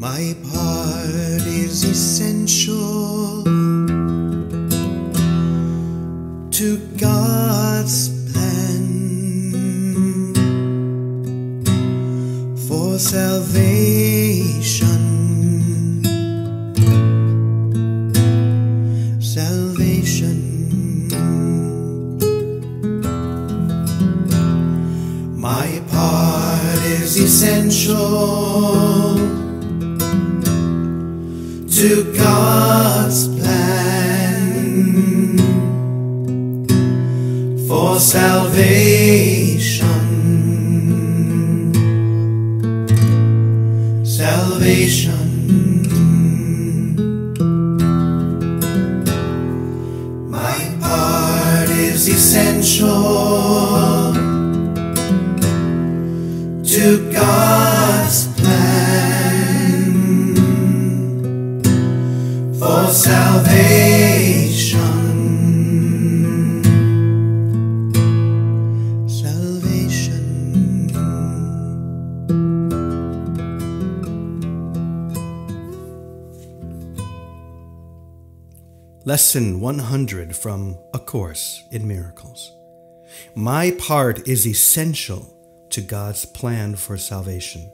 My part is essential to God's plan for salvation. To God's plan for salvation. Salvation. My part is essential salvation. Salvation. Lesson 100 from A Course in Miracles. My part is essential to God's plan for salvation.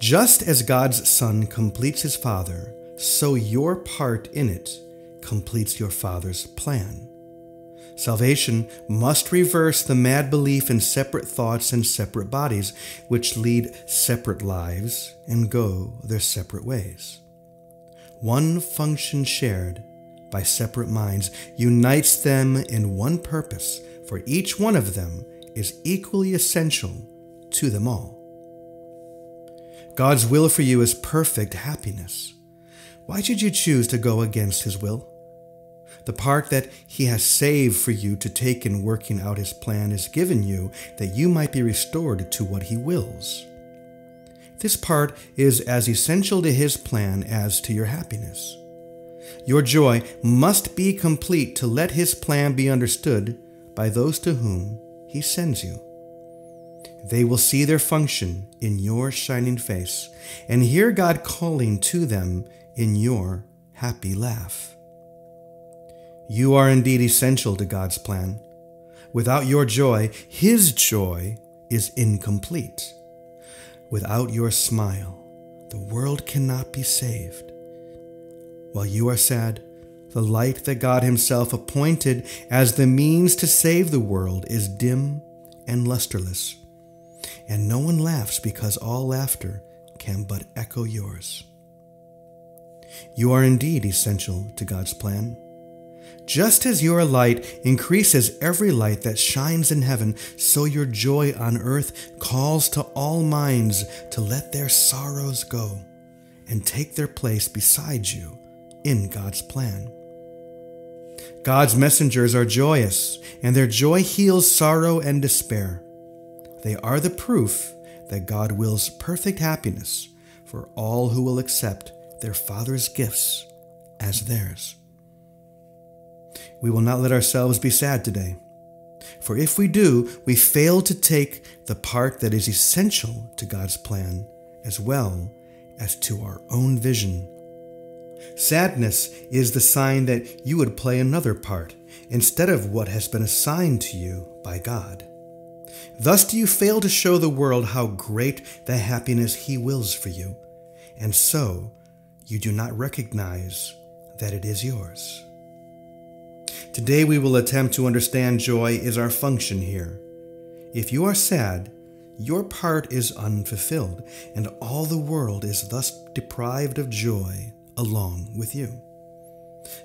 Just as God's Son completes his Father, so your part in it completes your Father's plan. Salvation must reverse the mad belief in separate thoughts and separate bodies, which lead separate lives and go their separate ways. One function shared by separate minds unites them in one purpose, for each one of them is equally essential to them all. God's will for you is perfect happiness. Why should you choose to go against His will? The part that He has saved for you to take in working out His plan is given you that you might be restored to what He wills. This part is as essential to His plan as to your happiness. Your joy must be complete to let His plan be understood by those to whom He sends you. They will see their function in your shining face and hear God calling to them in your happy laugh. You are indeed essential to God's plan. Without your joy, His joy is incomplete. Without your smile, the world cannot be saved. While you are sad, the light that God Himself appointed as the means to save the world is dim and lusterless, and no one laughs because all laughter can but echo yours. You are indeed essential to God's plan. Just as your light increases every light that shines in heaven, so your joy on earth calls to all minds to let their sorrows go and take their place beside you in God's plan. God's messengers are joyous, and their joy heals sorrow and despair. They are the proof that God wills perfect happiness for all who will accept their Father's gifts as theirs. We will not let ourselves be sad today, for if we do, we fail to take the part that is essential to God's plan as well as to our own vision. Sadness is the sign that you would play another part instead of what has been assigned to you by God. Thus do you fail to show the world how great the happiness He wills for you, and so you do not recognize that it is yours. Today we will attempt to understand joy is our function here. If you are sad, your part is unfulfilled, and all the world is thus deprived of joy along with you.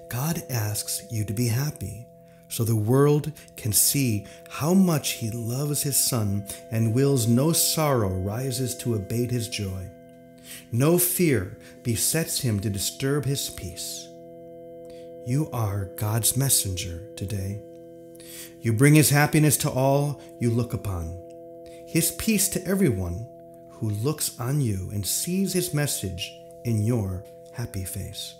God asks you to be happy so the world can see how much He loves His Son and wills no sorrow rises to abate His joy. No fear besets Him to disturb His peace. You are God's messenger today. You bring His happiness to all you look upon, His peace to everyone who looks on you and sees His message in your happy face.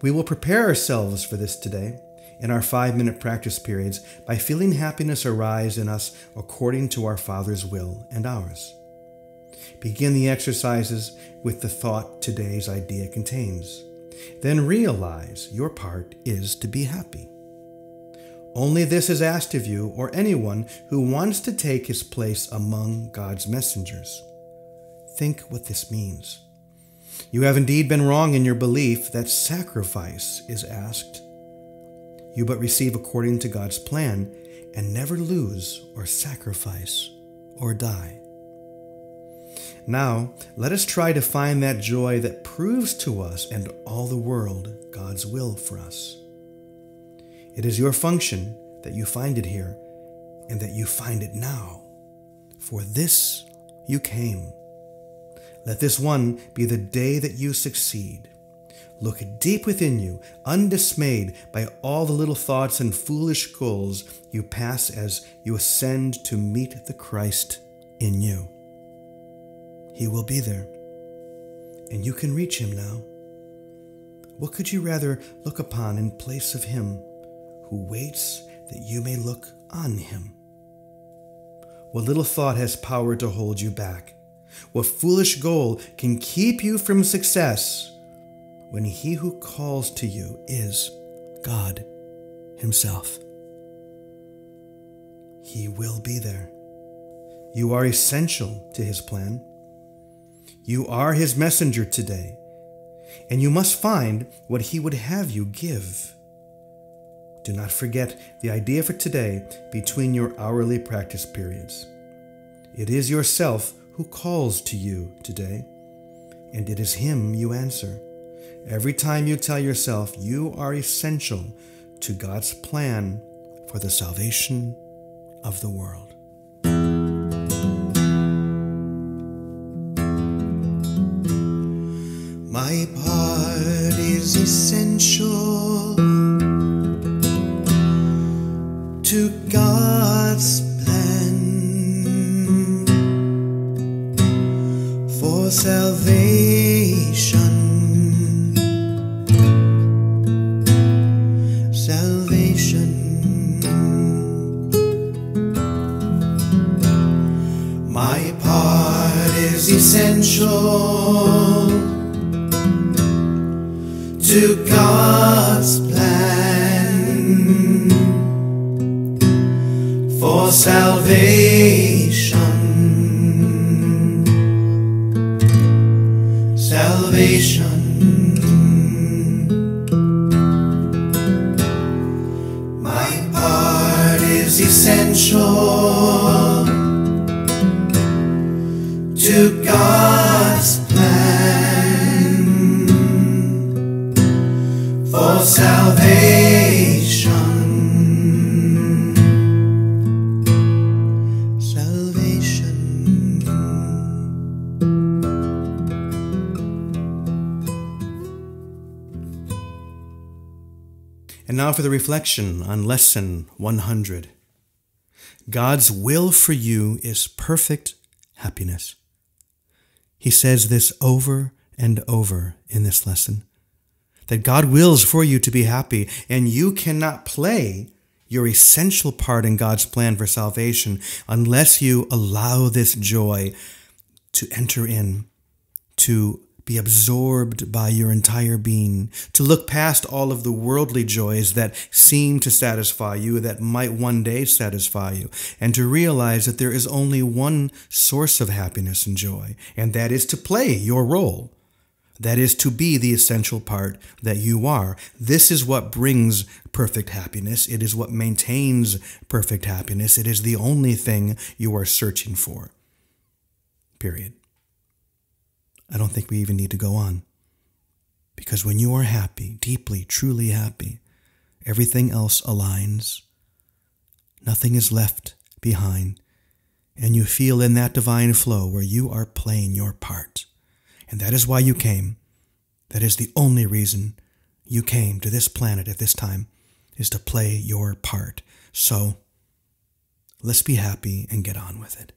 We will prepare ourselves for this today in our five minute practice periods by feeling happiness arise in us according to our Father's will and ours. Begin the exercises with the thought today's idea contains. Then realize your part is to be happy. Only this is asked of you or anyone who wants to take his place among God's messengers. Think what this means. You have indeed been wrong in your belief that sacrifice is asked. You but receive according to God's plan and never lose or sacrifice or die. Now, let us try to find that joy that proves to us and all the world God's will for us. It is your function that you find it here and that you find it now. For this you came. Let this one be the day that you succeed. Look deep within you, undismayed by all the little thoughts and foolish goals you pass as you ascend to meet the Christ in you. He will be there, and you can reach him now. What could you rather look upon in place of him who waits that you may look on him? What little thought has power to hold you back? What foolish goal can keep you from success when he who calls to you is God Himself? He will be there. You are essential to His plan. You are His messenger today, and you must find what He would have you give. Do not forget the idea for today between your hourly practice periods. It is yourself who calls to you today, and it is Him you answer. Every time you tell yourself you are essential to God's plan for the salvation of the world. My part is essential to God's plan for Salvation. God's plan for salvation. salvation. My part is essential to God's for salvation. And now for the reflection on Lesson 100. God's will for you is perfect happiness. He says this over and over in this lesson that God wills for you to be happy, and you cannot play your essential part in God's plan for salvation unless you allow this joy to enter in, to be absorbed by your entire being, to look past all of the worldly joys that seem to satisfy you, that might one day satisfy you, and to realize that there is only one source of happiness and joy, and that is to play your role. That is to be the essential part that you are. This is what brings perfect happiness. It is what maintains perfect happiness. It is the only thing you are searching for. Period. I don't think we even need to go on. Because when you are happy, deeply, truly happy, everything else aligns. Nothing is left behind. And you feel in that divine flow where you are playing your part. And that is why you came. That is the only reason you came to this planet at this time, is to play your part. So let's be happy and get on with it.